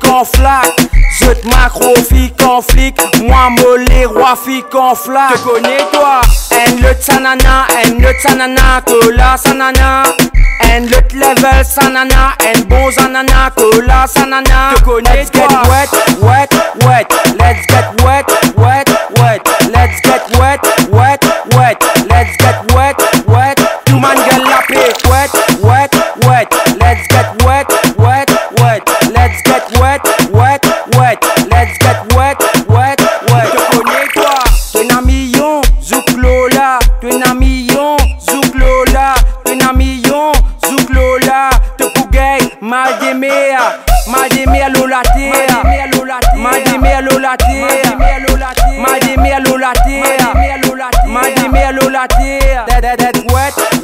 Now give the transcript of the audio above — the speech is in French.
qu'en flac. Je te macro, flic. Moi, mollet, roi, qu'en flac. Te connais, toi? En le tsanana, en le tsanana, que la sanana. En le level sanana, en bon zanana, que la sanana. Te connais, Let's get wet, wet, wet. Get wet, wet, wet. Let's get wet, wet, wet. Te connais toi? Tu es un million, zouk Lola. Tu es un million, zouk Lola. Tu es un million, zouk Lola. Te pougay, mal demea. Mal. Mal demea lolatea. Mal. That, that, that wet, wet,